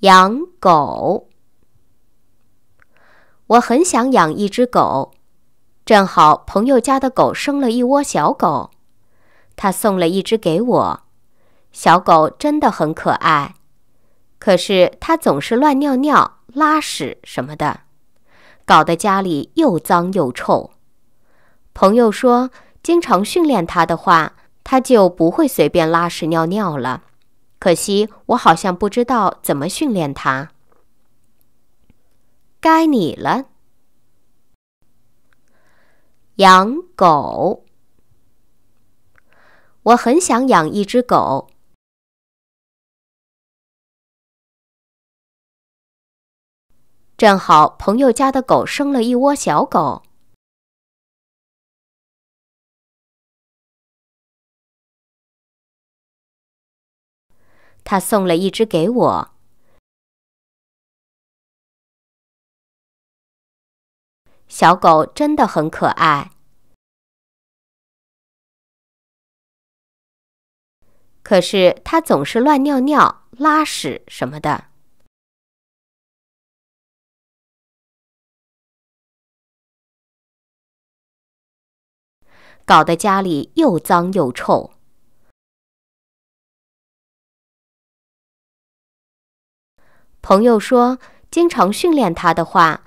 养狗。我很想养一只狗，正好朋友家的狗生了一窝小狗，他送了一只给我。小狗真的很可爱，可是它总是乱尿尿、拉屎什么的，搞得家里又脏又臭。朋友说，经常训练它的话，它就不会随便拉屎尿尿了。可惜我好像不知道怎么训练它。该你了。养狗。我很想养一只狗，正好朋友家的狗生了一窝小狗。他送了一只给我。小狗真的很可爱，可是它总是乱尿尿、拉屎什么的，搞得家里又脏又臭。朋友说，经常训练它的话，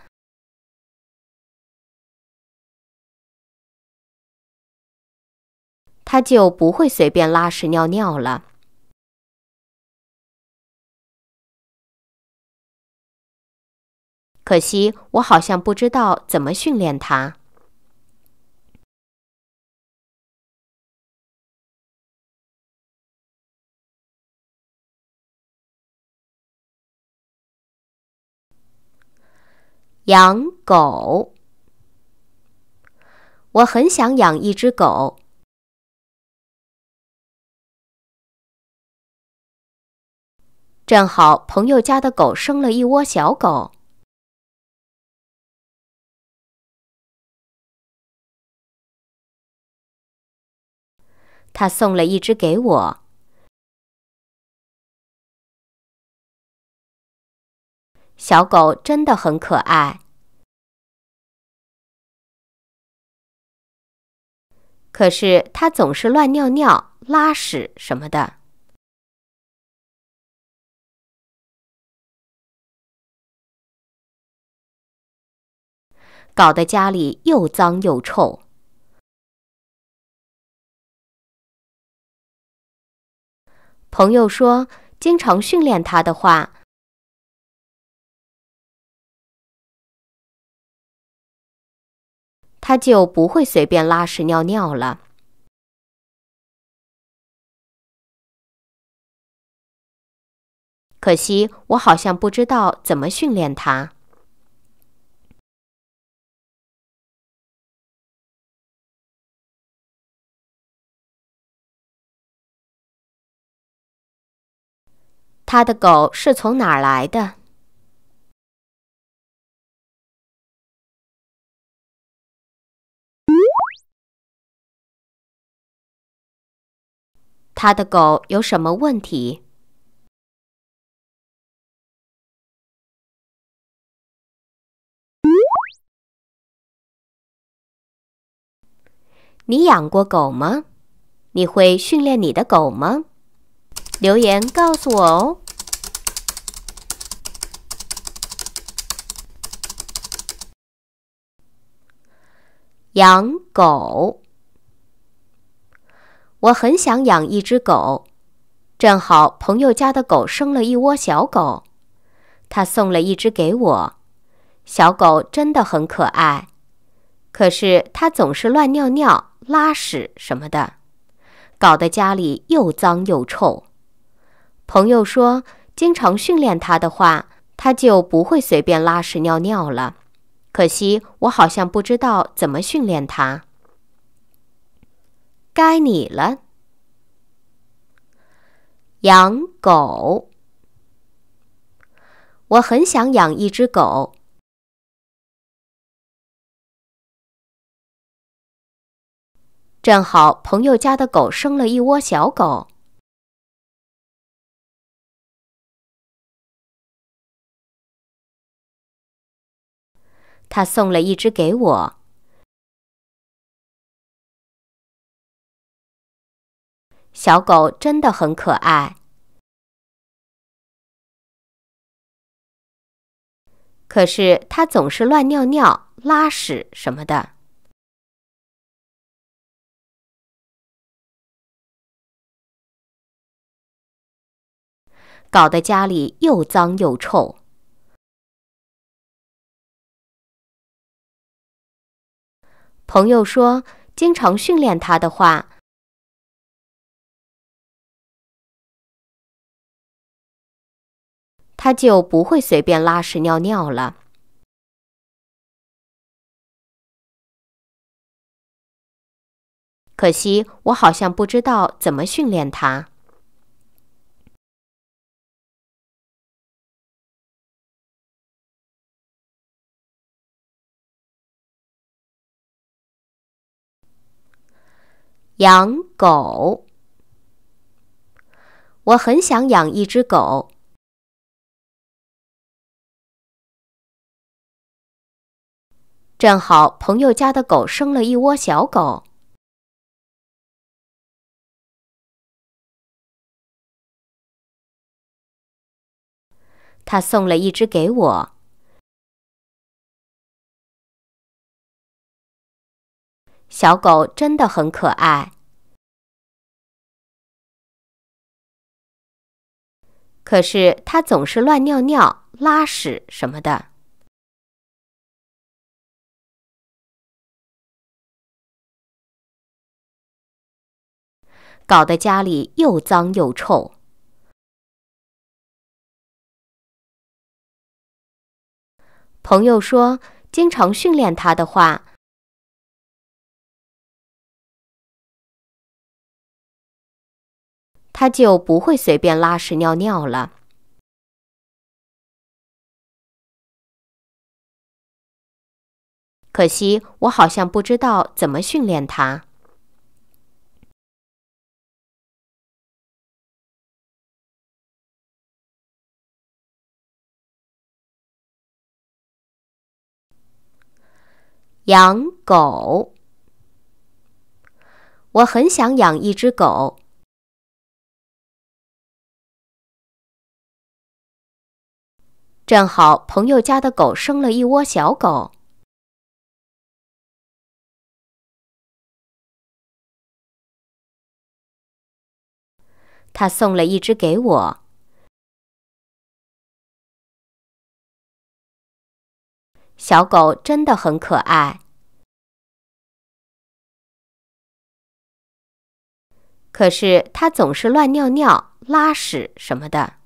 它就不会随便拉屎尿尿了。可惜我好像不知道怎么训练它。养狗。我很想养一只狗，正好朋友家的狗生了一窝小狗，他送了一只给我。小狗真的很可爱，可是它总是乱尿尿、拉屎什么的，搞得家里又脏又臭。朋友说，经常训练它的话。他就不会随便拉屎尿尿了。可惜我好像不知道怎么训练他。他的狗是从哪儿来的？他的狗有什么问题？你养过狗吗？你会训练你的狗吗？留言告诉我哦。养狗。我很想养一只狗，正好朋友家的狗生了一窝小狗，他送了一只给我。小狗真的很可爱，可是它总是乱尿尿、拉屎什么的，搞得家里又脏又臭。朋友说，经常训练它的话，它就不会随便拉屎尿尿了。可惜我好像不知道怎么训练它。该你了。养狗。我很想养一只狗。正好朋友家的狗生了一窝小狗。他送了一只给我。小狗真的很可爱，可是它总是乱尿尿、拉屎什么的，搞得家里又脏又臭。朋友说，经常训练它的话。他就不会随便拉屎尿尿了。可惜我好像不知道怎么训练他。养狗，我很想养一只狗。正好朋友家的狗生了一窝小狗，他送了一只给我。小狗真的很可爱，可是它总是乱尿尿、拉屎什么的。搞得家里又脏又臭。朋友说，经常训练它的话，它就不会随便拉屎尿尿了。可惜我好像不知道怎么训练它。养狗，我很想养一只狗。正好朋友家的狗生了一窝小狗，他送了一只给我。小狗真的很可爱，可是它总是乱尿尿、拉屎什么的，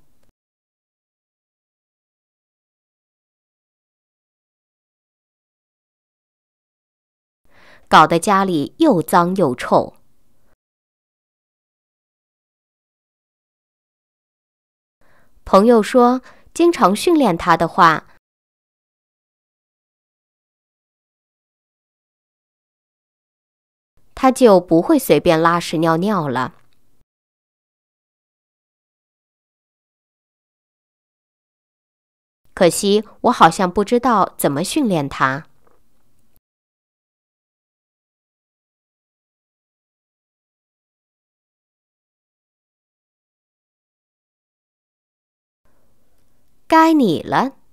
搞得家里又脏又臭。朋友说，经常训练它的话。他就不会随便拉屎尿尿了。可惜我好像不知道怎么训练他。该你了。